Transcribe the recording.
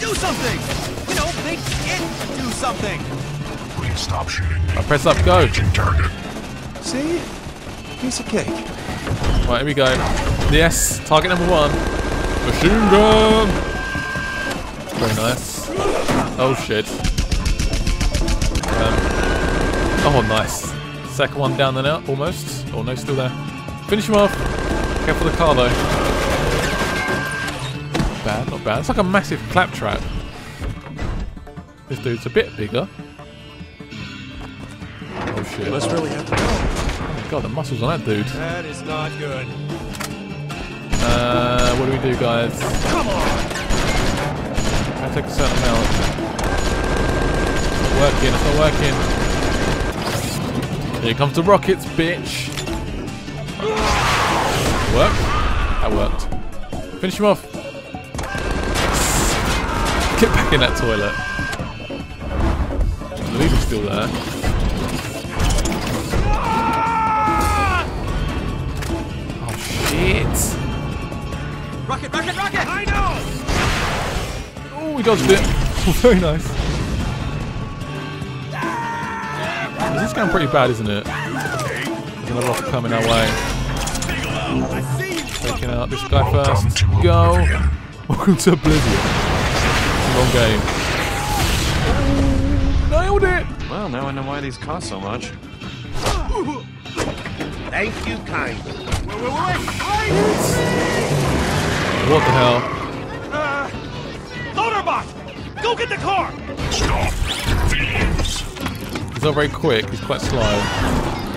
Do something! You know, make it do something! Please stop shooting me. I press up, go. Aging target. See? Piece of cake. Right, here we go. Yes, target number one. Machine gun! Very nice. Oh shit. Um, oh, nice. Second one down there now, almost. Oh no, still there. Finish him off. Careful the car though. Bad, not bad. It's like a massive claptrap. This dude's a bit bigger. Oh shit. Must really have to go. Oh my god, the muscles on that dude. That is not good. Uh, what do we do, guys? Come on! I take a certain amount. It's not working, it's not working. Here comes the rockets, bitch. Work? That worked. Finish him off. Get back in that toilet. I believe he's still there. Oh shit. Rocket, rocket, rocket! I know! Oh, we dodged it. Very nice. This is going pretty bad, isn't it? There's another rocket coming our way. I see you! Taking out this guy first. Go. Welcome to Oblivion. It's a long game. Nailed it. Well, now I know why these cost so much. Thank you kindly. Wait, wait, wait, wait! What the hell? Uh, Loaderbot! Go get the car! Stop. He's not very quick. He's quite slow.